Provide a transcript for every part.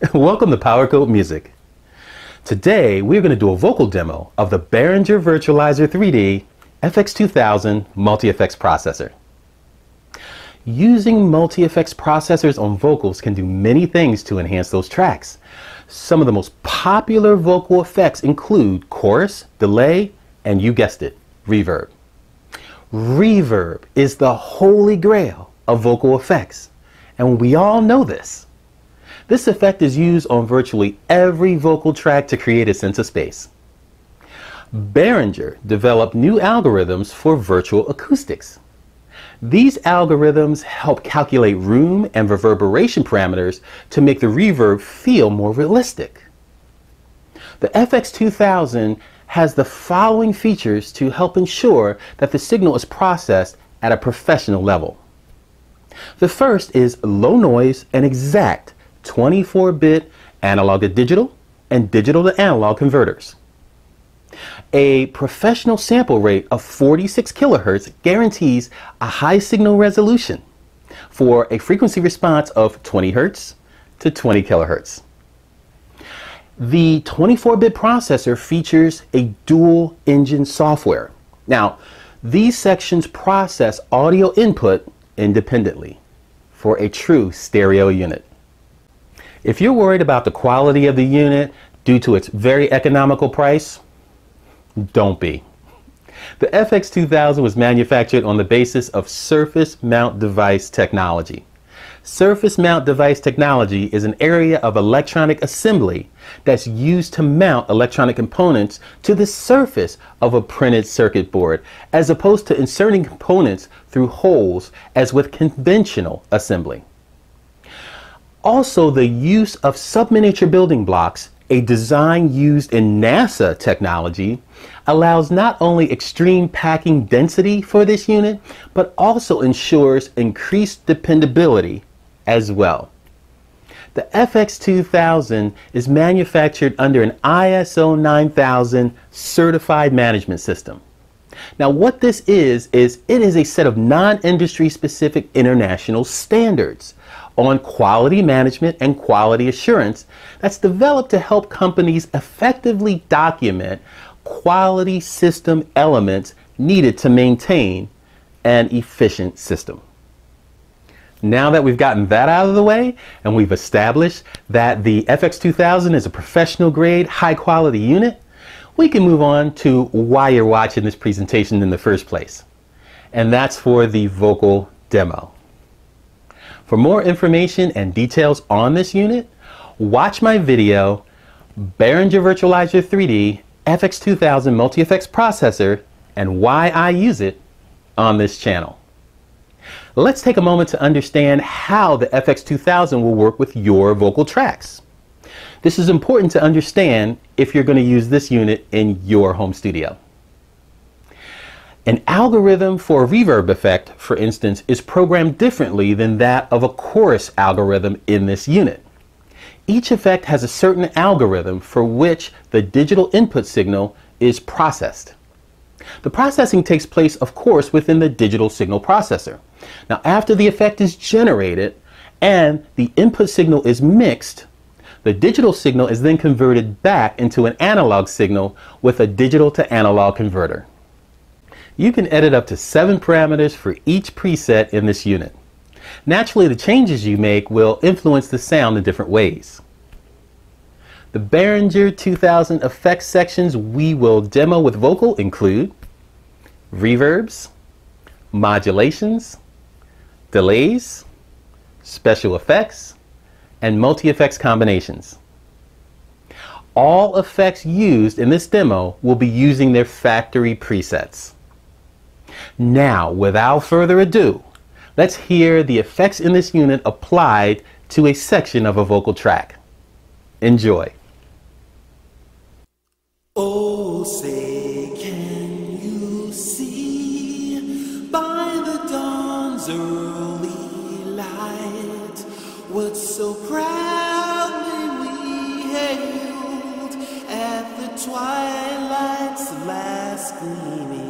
Welcome to Power Powercoat Music. Today we're going to do a vocal demo of the Behringer Virtualizer 3D FX2000 Multi-Effects Processor. Using multi-effects processors on vocals can do many things to enhance those tracks. Some of the most popular vocal effects include chorus, delay, and you guessed it, reverb. Reverb is the holy grail of vocal effects, and we all know this. This effect is used on virtually every vocal track to create a sense of space. Behringer developed new algorithms for virtual acoustics. These algorithms help calculate room and reverberation parameters to make the reverb feel more realistic. The FX2000 has the following features to help ensure that the signal is processed at a professional level. The first is low noise and exact 24-bit analog to digital and digital to analog converters. A professional sample rate of 46 kilohertz guarantees a high signal resolution for a frequency response of 20 hertz to 20 kilohertz. The 24-bit processor features a dual engine software. Now, these sections process audio input independently for a true stereo unit. If you're worried about the quality of the unit due to its very economical price, don't be. The FX2000 was manufactured on the basis of surface mount device technology. Surface mount device technology is an area of electronic assembly that's used to mount electronic components to the surface of a printed circuit board, as opposed to inserting components through holes as with conventional assembly. Also, the use of subminiature building blocks, a design used in NASA technology, allows not only extreme packing density for this unit, but also ensures increased dependability as well. The FX2000 is manufactured under an ISO 9000 certified management system. Now, what this is, is it is a set of non-industry specific international standards on quality management and quality assurance that's developed to help companies effectively document quality system elements needed to maintain an efficient system. Now that we've gotten that out of the way and we've established that the FX2000 is a professional grade, high quality unit, we can move on to why you're watching this presentation in the first place. And that's for the vocal demo. For more information and details on this unit, watch my video, Behringer Virtualizer 3D FX2000 Multi-Effects Processor and why I use it on this channel. Let's take a moment to understand how the FX2000 will work with your vocal tracks. This is important to understand if you're going to use this unit in your home studio. An algorithm for a reverb effect, for instance, is programmed differently than that of a chorus algorithm in this unit. Each effect has a certain algorithm for which the digital input signal is processed. The processing takes place, of course, within the digital signal processor. Now, after the effect is generated and the input signal is mixed, the digital signal is then converted back into an analog signal with a digital to analog converter. You can edit up to seven parameters for each preset in this unit. Naturally, the changes you make will influence the sound in different ways. The Behringer 2000 effects sections we will demo with vocal include reverbs, modulations, delays, special effects, and multi-effects combinations. All effects used in this demo will be using their factory presets. Now, without further ado, let's hear the effects in this unit applied to a section of a vocal track. Enjoy. Oh, say, can you see by the dawn's early light what so proudly we hailed at the twilight's last gleaming?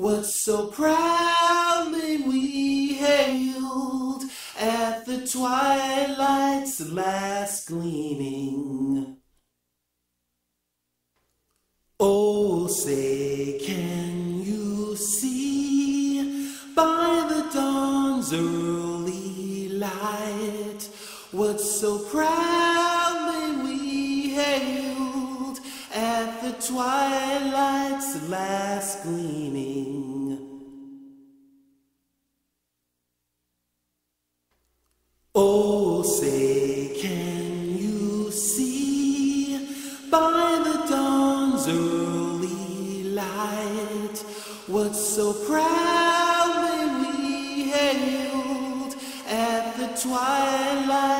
what so proudly we hailed at the twilight's last gleaming? What so proudly we hailed at the twilight's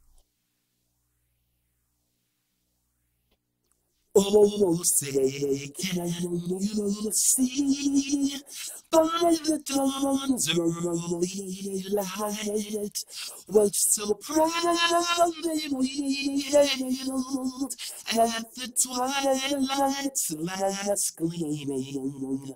Say, can you see by the dawn's early light what so proudly we hailed at the twilight's last gleaming?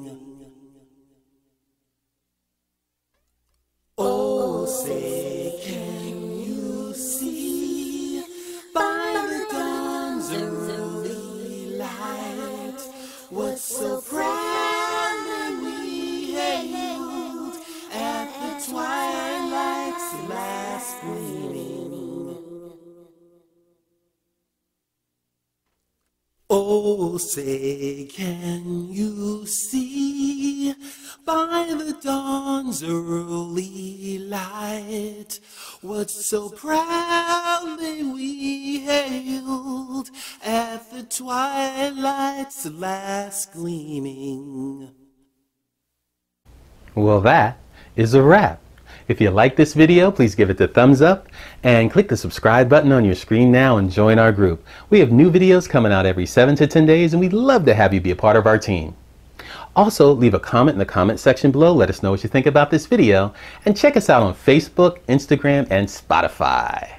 Say, can you see by the dawn's early light what so proudly we hailed at the twilight's last gleaming? Well, that is a wrap. If you like this video, please give it the thumbs up and click the subscribe button on your screen now and join our group. We have new videos coming out every 7 to 10 days and we'd love to have you be a part of our team. Also, leave a comment in the comment section below. Let us know what you think about this video and check us out on Facebook, Instagram, and Spotify.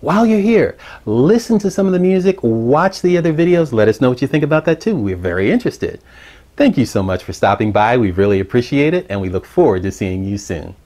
While you're here, listen to some of the music, watch the other videos, let us know what you think about that too. We're very interested. Thank you so much for stopping by. We really appreciate it and we look forward to seeing you soon.